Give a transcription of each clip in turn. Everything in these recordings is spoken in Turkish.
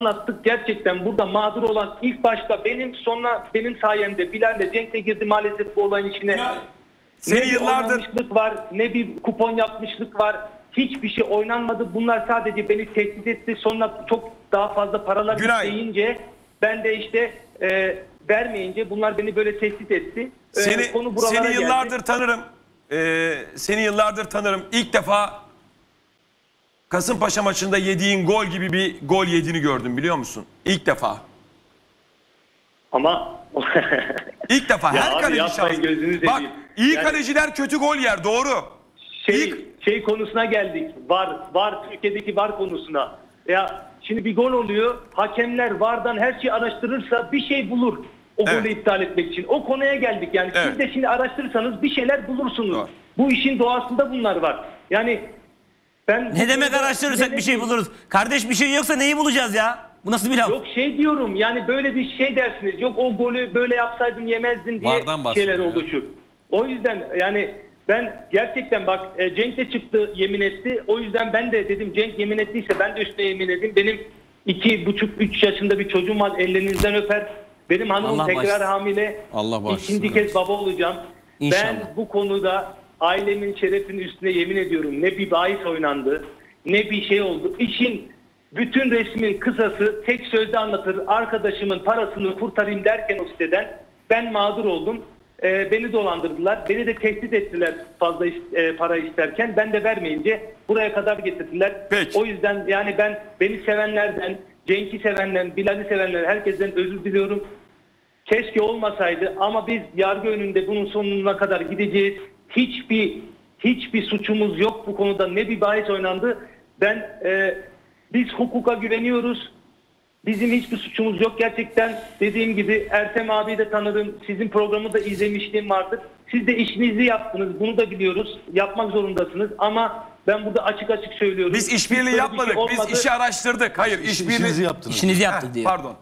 anlattık. Gerçekten burada mağdur olan ilk başta benim sonra benim sayemde Bilal'le Cenk de girdi maalesef bu olayın içine. Seni ne bir yıllardır oynamışlık var ne bir kupon yapmışlık var. Hiçbir şey oynanmadı. Bunlar sadece beni tehdit etti. Sonra çok daha fazla paralar Günay. isteyince ben de işte e, vermeyince bunlar beni böyle tehdit etti. E, seni konu buralara seni geldi. yıllardır tanırım. Ee, seni yıllardır tanırım. İlk defa Kasımpaşa maçında yediğin gol gibi bir gol yediğini gördüm biliyor musun? İlk defa. Ama İlk defa Ya her abi kaleci şans. Bak iyi Yani- kaleciler kötü gol yer doğru. şey İlk- şey konusuna geldik. Var var Türkiye'deki var konusuna. Ya şimdi bir gol oluyor. Hakemler vardan her şeyi araştırırsa bir şey bulur. O Evet. golü iptal etmek için. O konuya geldik yani. Evet. Siz de şimdi araştırırsanız bir şeyler bulursunuz. Doğru. Bu işin doğasında bunlar var. Yani ben Ne demek araştırırsak bir şey buluruz. Kardeş bir şey yoksa neyi bulacağız ya? Bu nasıl bir laf? Yok şey diyorum yani böyle bir şey dersiniz. Yok o golü böyle yapsaydın yemezdin diye Vardan bahsediyor şeyler ya. şu. O yüzden yani ben gerçekten bak e, Cenk de çıktı yemin etti. O yüzden ben de dedim Cenk yemin ettiyse ben de üstüne yemin edeyim. Benim iki buçuk üç yaşında bir çocuğum var ellerinizden öper. Benim hanımım Allah tekrar bağışlasın. hamile. Allah bağışlasın, İkinci kez baba olacağım. İnşallah. Ben bu konuda ailemin şerefinin üstüne yemin ediyorum. Ne bir bahis oynandı ne bir şey oldu. İşin bütün resmin kısası tek sözde anlatır. Arkadaşımın parasını kurtarayım derken o siteden ben mağdur oldum. Ee, beni dolandırdılar. Beni de tehdit ettiler fazla is- e, para isterken. Ben de vermeyince buraya kadar getirdiler. Peki. O yüzden yani ben beni sevenlerden, Cenk'i sevenlerden, Bilal'i sevenlerden herkesten özür diliyorum. Keşke olmasaydı ama biz yargı önünde bunun sonuna kadar gideceğiz. Hiçbir hiçbir suçumuz yok bu konuda. Ne bir bahis oynandı. Ben e, biz hukuka güveniyoruz. Bizim hiçbir suçumuz yok. Gerçekten dediğim gibi Ertem abi de tanıdım. Sizin programı da izlemişliğim vardır. Siz de işinizi yaptınız. Bunu da biliyoruz. Yapmak zorundasınız. Ama ben burada açık açık söylüyorum. Biz işbirliği yapmadık. şey Biz işi araştırdık. Hayır İş- işbirliği. işinizi yaptınız. İşinizi Heh, yaptı diyor. Pardon.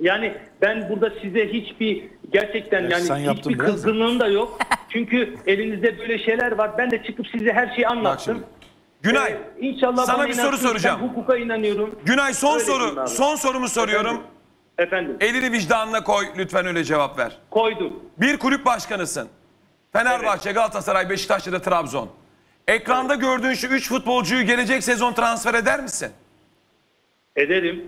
Yani ben burada size hiçbir gerçekten Evet, yani hiçbir kızgınlığım da yok. Çünkü elinizde böyle şeyler var. Ben de çıkıp size her şeyi anlattım. Günay, Ee, inşallah sana bana bir soru soracağım. Ben hukuka inanıyorum. Günay son Öyle soru. Son sorumu soruyorum. Efendim Elini vicdanına koy lütfen öyle cevap ver. koydum. Bir kulüp başkanısın. Fenerbahçe, Galatasaray, Beşiktaş ya da Trabzon. Ekranda gördüğün şu üç futbolcuyu gelecek sezon transfer eder misin? Ederim.